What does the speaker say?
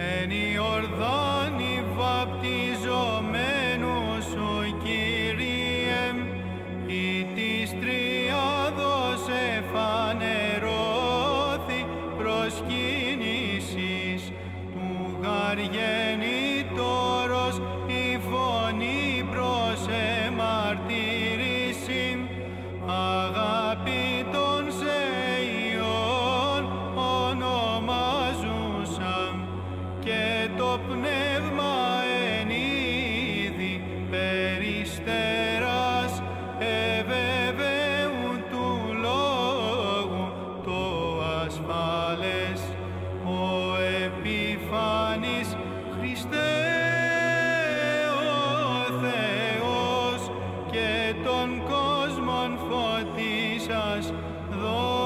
Εν Ιορδάνη βαπτιζομένος ο Κύριε, ή της τριάδος εφανερώθη προσκύνησης του γαργένη church, though.